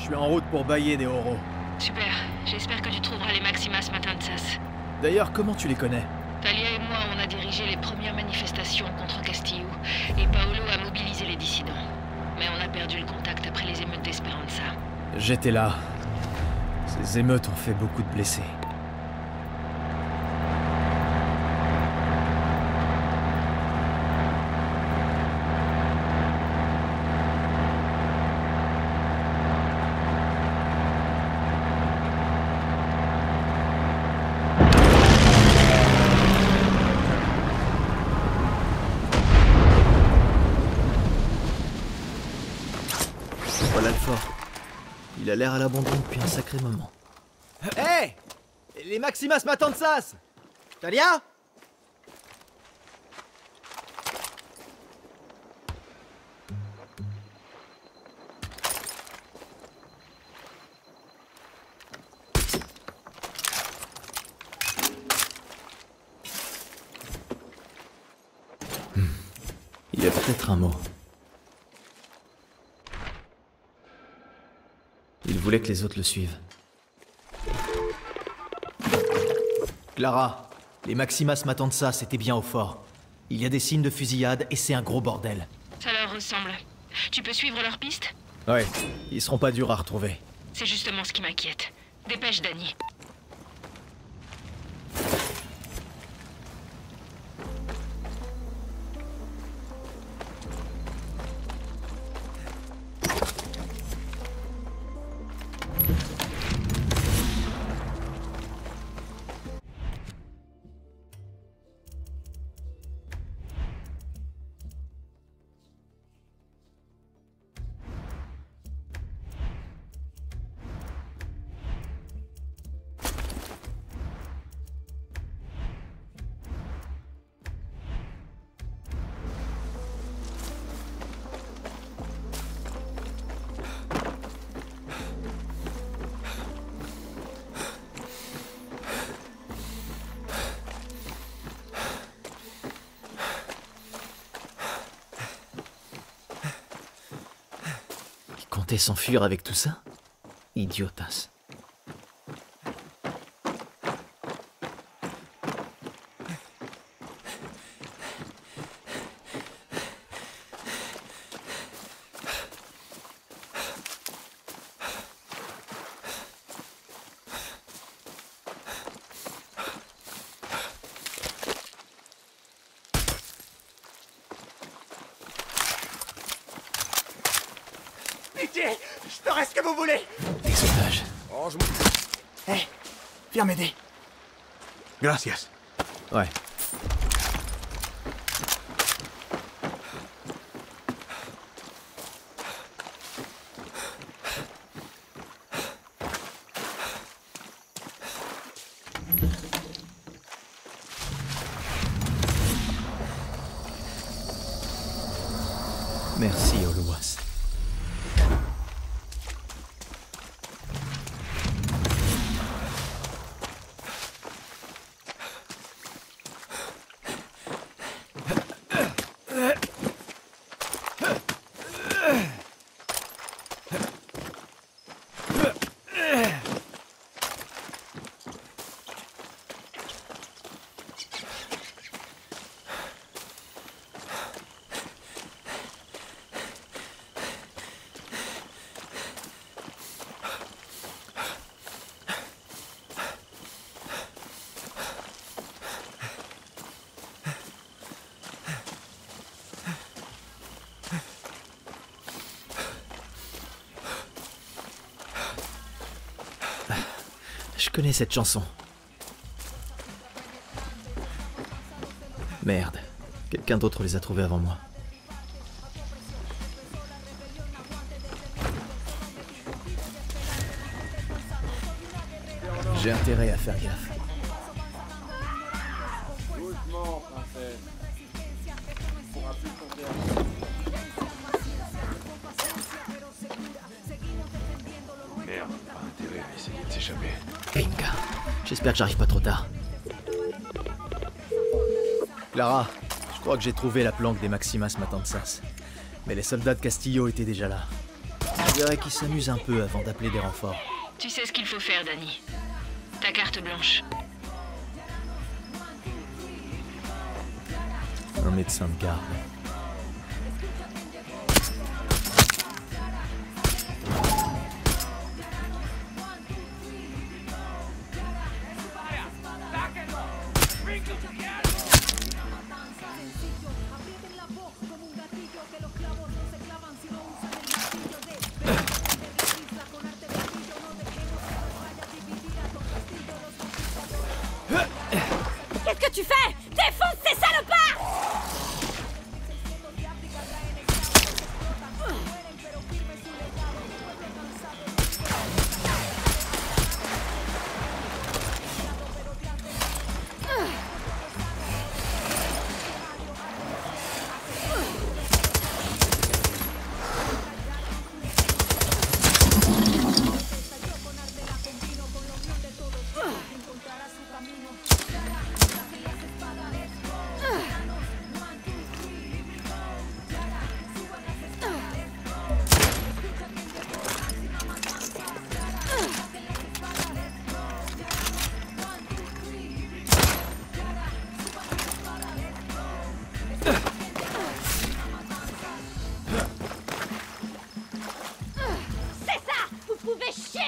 Je suis en route pour bailler des Oro. Super. J'espère que tu trouveras les Maximas Matanzas. D'ailleurs, comment tu les connais? Talia et moi, on a dirigé les premières manifestations contre Castillo, et Paolo a mobilisé les dissidents. Mais on a perdu le contact après les émeutes d'Esperanza. J'étais là. Ces émeutes ont fait beaucoup de blessés. Fort. Il a l'air à l'abandon depuis un sacré moment. Hé Les Maximas Matanzas Talia? Hmm. Il y a peut-être un mot. Il voulait que les autres le suivent. Clara, les Maximas Matanzas c'était bien au fort. Il y a des signes de fusillade et c'est un gros bordel. Ça leur ressemble. Tu peux suivre leur piste? Ouais, ils seront pas durs à retrouver. C'est justement ce qui m'inquiète. Dépêche, Danny. Comptait s'enfuir avec tout ça? Idiotasse. Je ferai ce que vous voulez? Des otages. Hé Viens m'aider. Gracias. Ouais. Merci, Oluwas. Je connais cette chanson. Merde. Quelqu'un d'autre les a trouvés avant moi. J'ai intérêt à faire gaffe. Intérêt à essayer de s'échapper. Venga. J'espère que j'arrive pas trop tard. Clara, je crois que j'ai trouvé la planque des Maximas Matanzas. Mais les soldats de Castillo étaient déjà là. On dirait qu'il s'amuse un peu avant d'appeler des renforts. Tu sais ce qu'il faut faire, Danny. Ta carte blanche. Un médecin de garde. Vous pouvez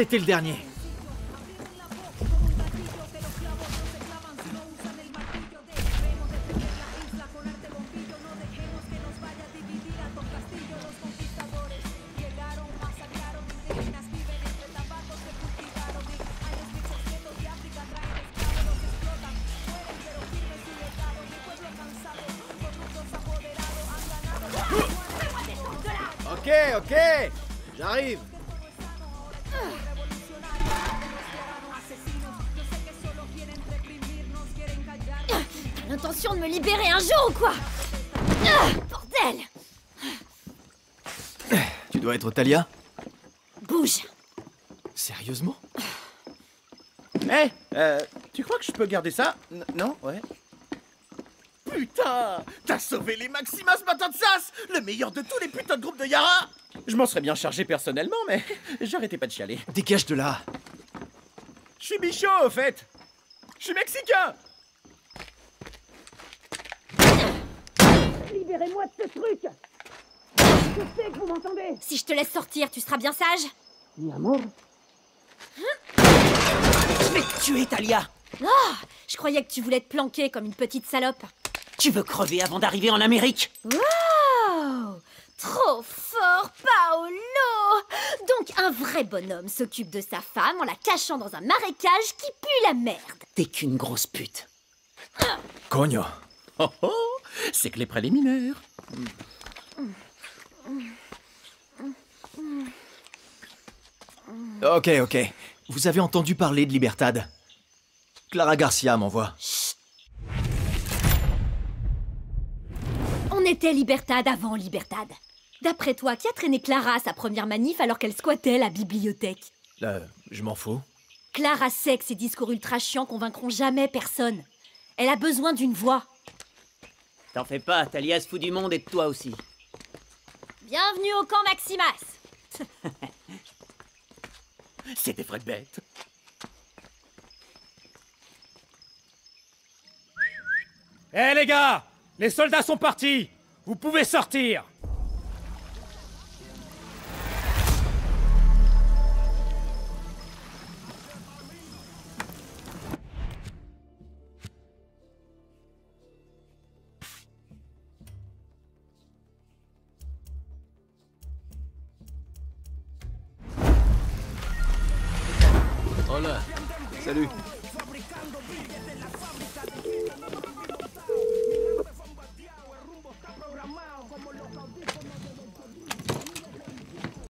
C'était le dernier. Ok, ok, j'arrive. L'intention de me libérer un jour ou quoi Ah, Bordel Tu dois être Talia Bouge. Sérieusement Hé, euh, tu crois que je peux garder ça N- Non, ouais. Putain T'as sauvé les Maximas Matanzas Le meilleur de tous les putains de groupes de Yara Je m'en serais bien chargé personnellement, mais j'arrêtais pas de chialer. Dégage de là. Je suis bichot, au fait. Je suis mexicain Libérez-moi de ce truc. Je sais que vous m'entendez. Si je te laisse sortir, tu seras bien sage. Mi amour Je vais te tuer, Talia. Oh Je croyais que tu voulais te planquer comme une petite salope. Tu veux crever avant d'arriver en Amérique? Wow Trop fort, Paolo. Donc un vrai bonhomme s'occupe de sa femme en la cachant dans un marécage qui pue la merde. T'es qu'une grosse pute. Cogno. Oh oh C'est que les préliminaires. Ok, ok. Vous avez entendu parler de Libertad Clara Garcia m'envoie. On était Libertad avant Libertad. D'après toi, qui a traîné Clara à sa première manif alors qu'elle squattait la bibliothèque? Là, je m'en fous. Clara sait que ses discours ultra chiants convaincront jamais personne. Elle a besoin d'une voix. T'en fais pas, Talia se fout du monde et de toi aussi. Bienvenue au camp Maximas C'est des vraies bêtes. Hé les gars Les soldats sont partis Vous pouvez sortir Salut